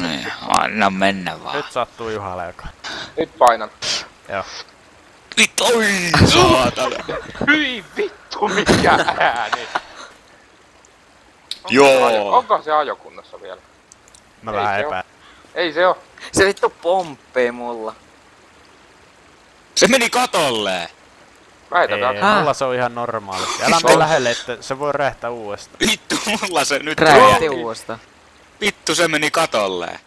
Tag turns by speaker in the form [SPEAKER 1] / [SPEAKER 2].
[SPEAKER 1] No niin, anna mennä vaan.
[SPEAKER 2] Nyt sattuu Juha Leuka.
[SPEAKER 3] Nyt painan.
[SPEAKER 2] Joo.
[SPEAKER 1] Vittu, oi, saatana.
[SPEAKER 3] Hyi vittu, mikä ääni! Onko
[SPEAKER 1] Joo.
[SPEAKER 3] Se ajo, onko se ajokunnossa vielä?
[SPEAKER 2] Mä
[SPEAKER 3] Ei
[SPEAKER 2] vähän epään.
[SPEAKER 3] Ei se oo.
[SPEAKER 4] Se vittu pomppii mulla.
[SPEAKER 1] Se meni katolle.
[SPEAKER 3] Väitetään.
[SPEAKER 2] Ei,
[SPEAKER 4] Häh?
[SPEAKER 2] mulla se on ihan normaalisti. Älä mene lähelle, että se voi räjähtää uudestaan.
[SPEAKER 1] Vittu, mulla se nyt
[SPEAKER 4] Räjähti uudestaan.
[SPEAKER 1] Vittu, se meni katolle.